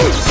Ooh.